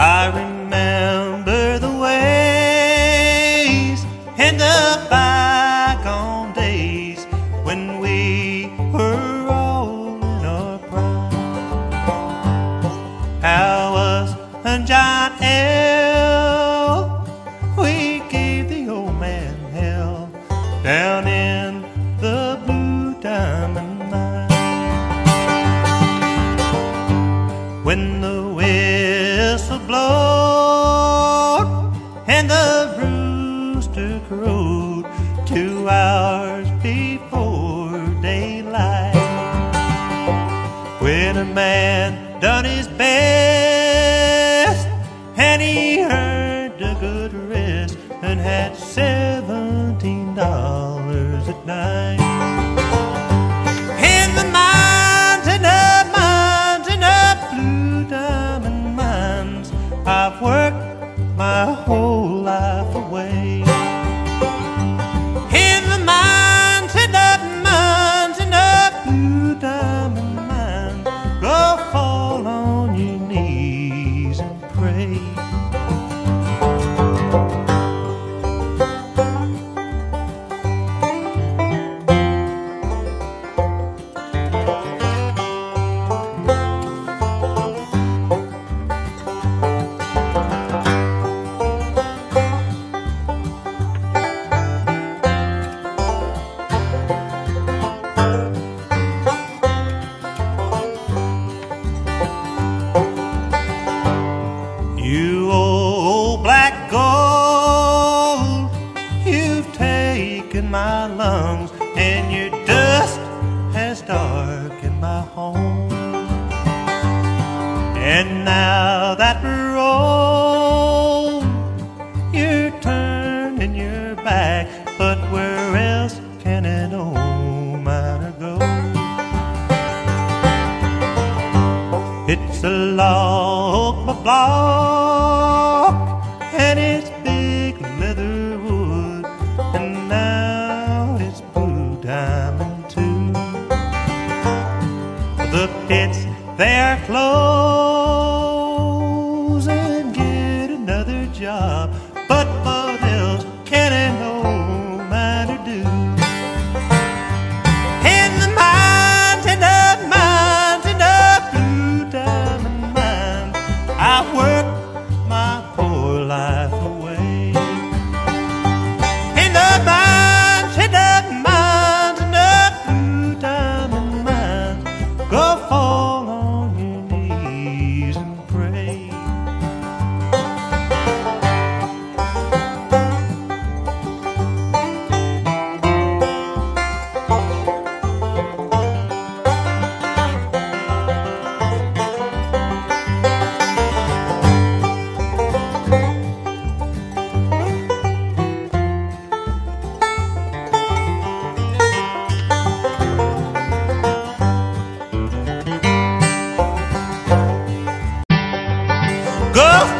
I remember the ways and the bygone days when we were all in our pride. How was John L. We gave the old man hell down in the blue diamond mine when the the rooster crowed two hours before daylight. When a man done his best and he earned a good rest and had seventeen dollars at night. And your dust has darkened my home. And now that we're old, you're turning your back, but where else can an old miner go? It's a log block pits they're and get another job, Go